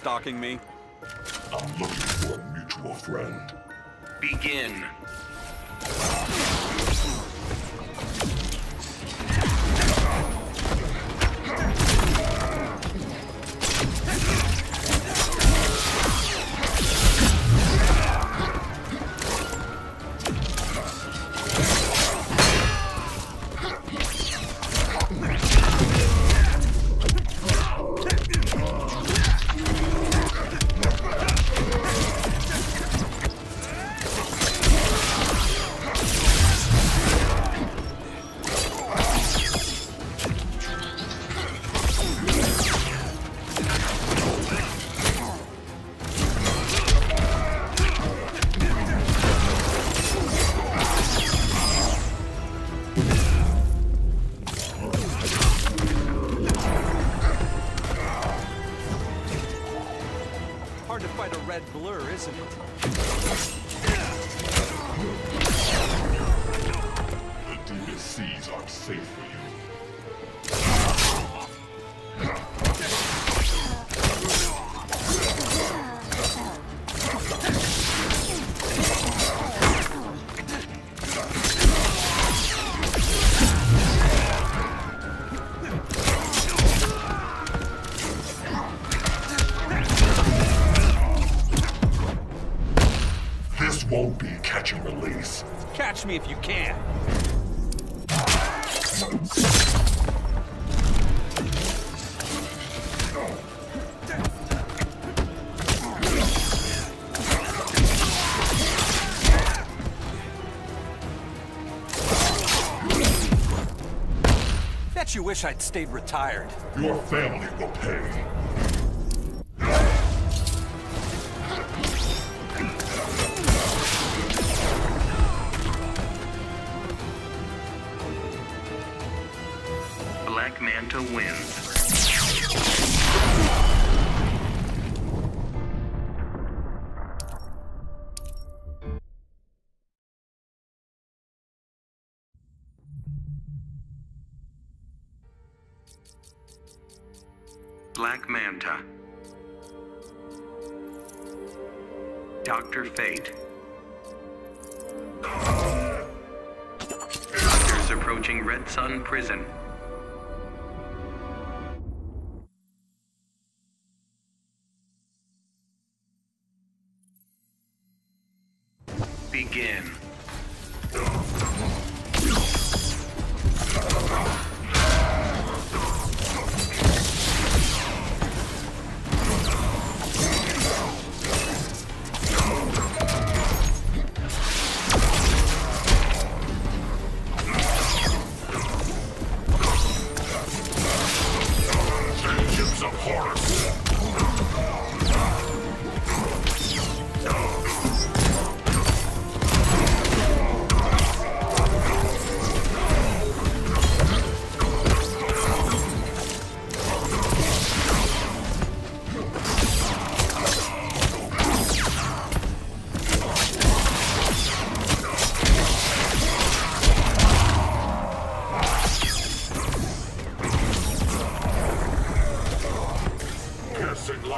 stalking me? I'm looking for a mutual friend. Begin. Blur, won't be catch and release. Catch me if you can. Bet you wish I'd stayed retired. Your family will pay. Black Manta. Dr. Fate. Hunters approaching Red Sun Prison.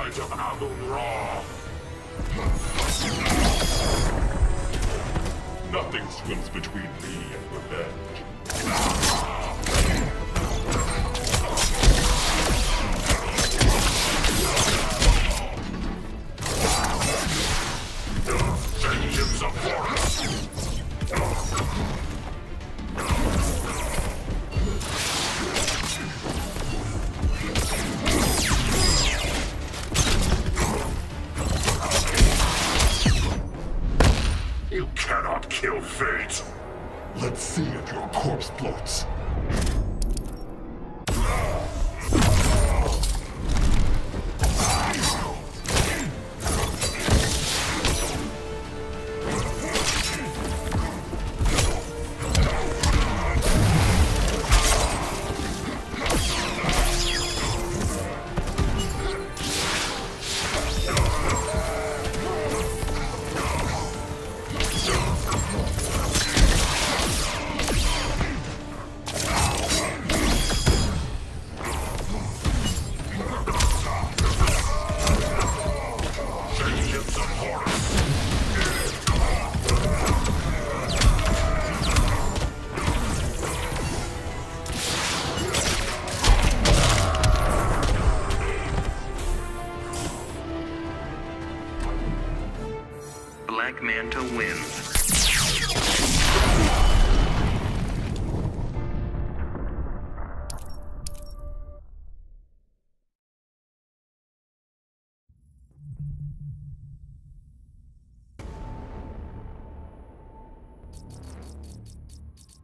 Light of Amun Ra. Nothing swims between me and revenge. Let's see if your corpse floats.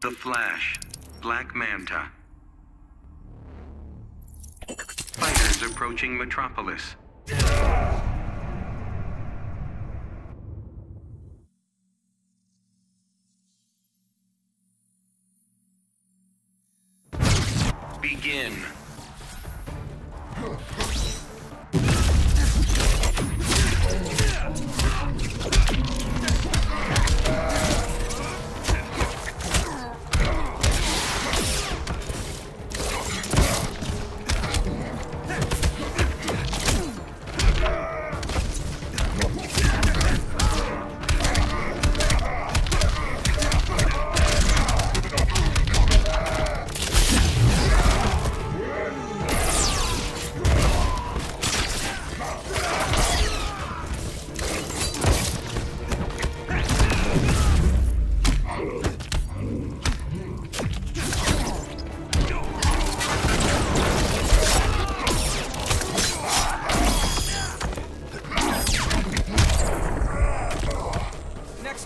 The Flash, Black Manta. Fighters approaching Metropolis. Begin.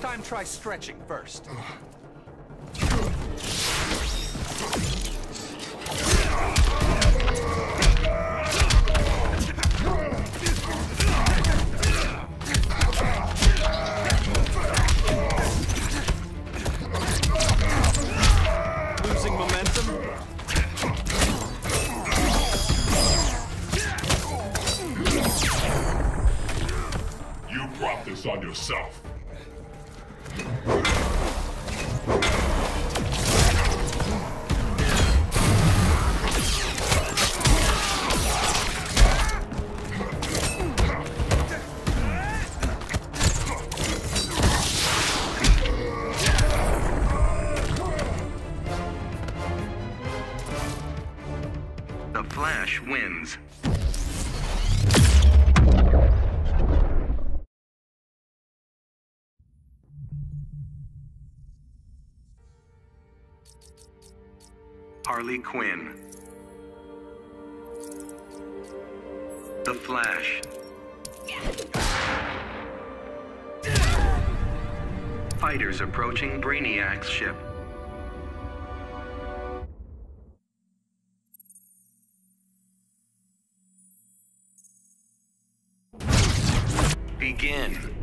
Time, try stretching first. Losing momentum? You brought this on yourself. Harley Quinn. The Flash. Fighters approaching Brainiac's ship. Begin.